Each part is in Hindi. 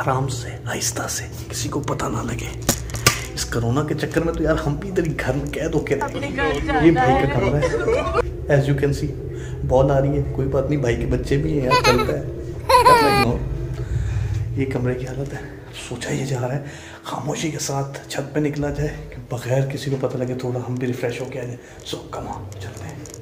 आराम से आहिस्ता से किसी को पता ना लगे। इस कोरोना के चक्कर में तो यार हम भी इधर घर में कैद होके ये भाई का कमरा है। As you can see ball आ रही है। कोई बात नहीं भाई के बच्चे भी हैं यार चलता है। ये कमरे की हालत है। सोचा ये जा रहा है खामोशी के साथ छत पे निकला जाए कि बगैर किसी को पता लगे थोड़ा हम भी रिफ़्रेश होके आ जाए। सो कमा चलते हैं।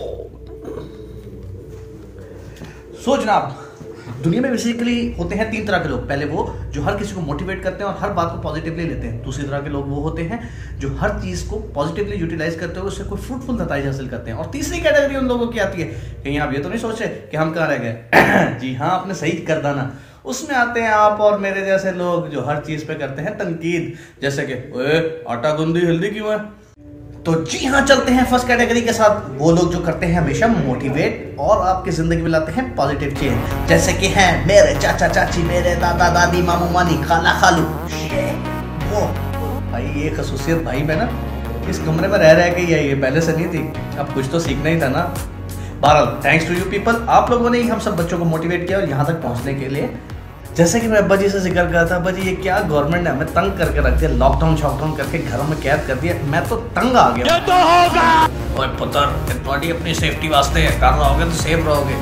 सो जनाब, दुनिया में बेसिकली होते हैं तीन तरह के लोग। पहले वो जो हर किसी को मोटिवेट करते हैं और हर बात को पॉजिटिवली लेते हैं। दूसरी तरह के लोग वो होते हैं जो हर चीज़ को पॉजिटिवली यूटिलाइज करते हुए उससे कोई फ्रूटफुल नतज हासिल करते हैं। और तीसरी कैटेगरी उन लोगों की आती है कहीं आप ये तो नहीं सोच कि हम कहाँ रह गए? जी हाँ आपने सही कर दाना। उसमें आते हैं आप और मेरे जैसे लोग जो हर चीज़ पे करते हैं तनकीद। जैसे कि आटा गूंदी हेल्दी क्यों है? तो जी हाँ चलते हैं फ़र्स्ट कैटेगरी के साथ। वो लोग जो करते हैं हमेशा मोटिवेट और आपकी ज़िंदगी में लाते हैं पॉजिटिव चेंज जैसे कि हैं, मेरे चाचा चाची, मेरे दादा दादी, मामू मानी खाला खालू। वो, भाई, ये खसूसियत भाई मैं ना, इस कमरे में रह रह के ये ये, पहले से नहीं थी। अब कुछ तो सीखना ही था ना। बहरहाल थैंक्स टू यू पीपल आप लोगों ने ही हम सब बच्चों को मोटिवेट किया और यहाँ तक पहुँचने के लिए। जैसे कि मैं अब्बा जी से ज़िक्र कर रहा था अब्बा जी ये क्या गवर्नमेंट ने हमें तंग करके रख दिया लॉकडाउन शॉकडाउन करके घरों में कैद कर दिया। मैं तो तंग आ गया। ये तो होगा। ओए पुत्र थोड़ी अपनी सेफ्टी वास्ते कर रहोगे तो सेफ़ रहोगे।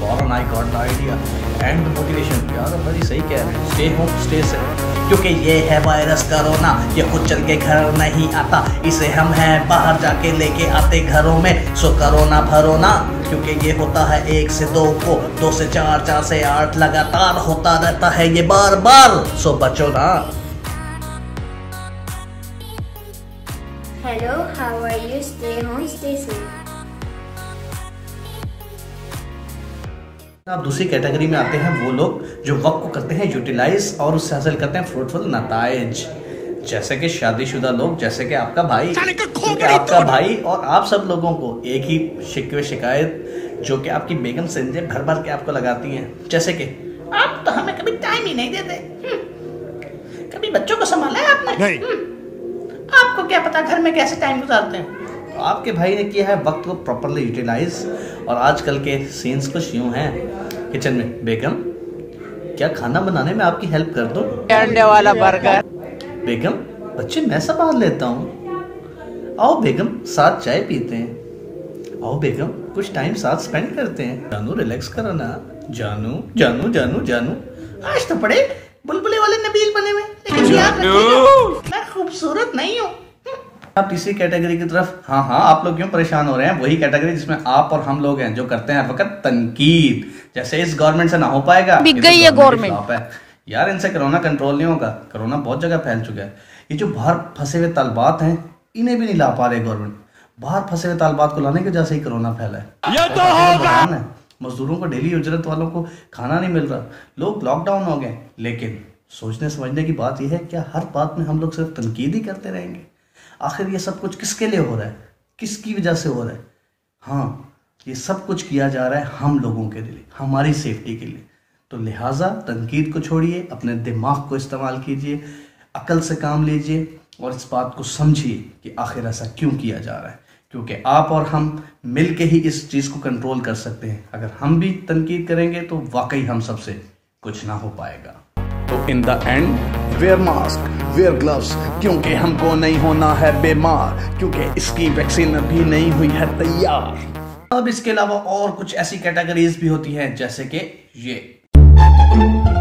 फॉरन I got idea and the motivation यार जी सही कह रहे हैं। स्टे होम स्टे सेफ़ क्योंकि ये है वायरस करोना ये खुद चल के घर नहीं आता। इसे हम हैं बाहर जाके लेके आते घरों में। सो करोना भरोना क्योंकि ये होता है एक से दो को। दो से चार चार से आठ लगातार होता रहता है ये बार बार सो बचो ना। Hello, how are you? Stay home, stay safe. अब दूसरी कैटेगरी में आते हैं वो लोग जो वक्त को करते हैं यूटिलाइज और उससे हासिल करते हैं फ्रूटफुल नतज जैसे कि शादीशुदा लोग जैसे कि आपका भाई क्योंकि आपका भाई और आप सब लोगों को एक ही शिकवे शिकायत जो कि आपकी बेगम संजय भर भर के आपको लगाती हैं। जैसे कि आप तो हमें कभी टाइम ही नहीं देते। हम्म। कभी बच्चों को संभाला है आपने? हम्म। आपको क्या पता घर में कैसे टाइम गुजारते हैं? तो आपके भाई ने किया है वक्त को प्रॉपरली यूटिलाइज और आजकल के सीन्स कुछ यूँ हैं। किचन में बेगम क्या खाना बनाने में आपकी हेल्प कर दूँ? अंडे वाला बर्गर बेगम बच्चे मैं संभाल लेता हूँ। आओ बेगम साथ चाय पीते हैं। आओ बेगम कुछ टाइम साथ स्पेंड करते हैं। जानू रिलैक्स करो ना जानू जानू जानू जानू। आज तो पड़े बुलबुले वाले नबील बने हुए। लेकिन याद रखिएगा मैं खूबसूरत नहीं हूँ। आप तीसरी कैटेगरी की तरफ़ हाँ हाँ आप लोग क्यों परेशान हो रहे हैं? वही कैटेगरी जिसमें आप और हम लोग हैं जो करते हैं हर वक्त तनकीद। जैसे इस गवर्नमेंट से ना हो पाएगा बिक तो गई है है। यार इनसे कोरोना कंट्रोल नहीं होगा। कोरोना बहुत जगह फैल चुका है। ये जो बाहर फंसे हुए तालबात हैं इन्हें भी नहीं ला पा रहे गवर्नमेंट बाहर फंसे हुए तालबात को लाने की वजह से ही कोरोना फैला है। ये तो होगा मजदूरों को डेली उजरत वालों को खाना नहीं मिल रहा। लोग लॉकडाउन हो गए। लेकिन सोचने समझने की बात यह है क्या हर बात में हम लोग सिर्फ़ तनकीद ही करते रहेंगे? आखिर ये सब कुछ किसके लिए हो रहा है? किसकी वजह से हो रहा है? हाँ ये सब कुछ किया जा रहा है हम लोगों के लिए, हमारी सेफ्टी के लिए। तो लिहाजा तनकीद को छोड़िए, अपने दिमाग को इस्तेमाल कीजिए, अकल से काम लीजिए और इस बात को समझिए कि आखिर ऐसा क्यों किया जा रहा है। क्योंकि आप और हम मिल के ही इस चीज़ को कंट्रोल कर सकते हैं। अगर हम भी तनकीद करेंगे तो वाकई हम सबसे कुछ ना हो पाएगा। तो in the end wear mask wear gloves क्योंकि हमको नहीं होना है बीमार, क्योंकि इसकी वैक्सीन अभी नहीं हुई है तैयार। अब इसके अलावा और कुछ ऐसी कैटेगरीज भी होती हैं, जैसे कि ये।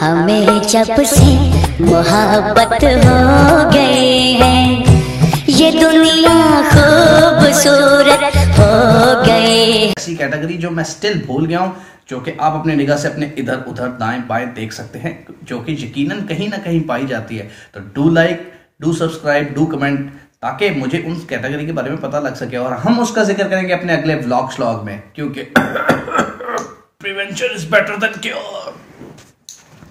हमें जब से मोहब्बत हो गई है, ये दुनिया खूबसूरत हो गई ऐसी कैटेगरी जो मैं स्टिल भूल गया हूँ, जो कि आप अपने निगाह से अपने इधर उधर दाएँ बाएँ देख सकते हैं, जो कि यकीनन कहीं ना कहीं पाई जाती है। तो do like do subscribe do comment ताकि मुझे उन कैटेगरी के बारे में पता लग सके और हम उसका ज़िक्र करेंगे अपने अगले व्लॉग श्लॉग में, क्योंकि prevention is better than cure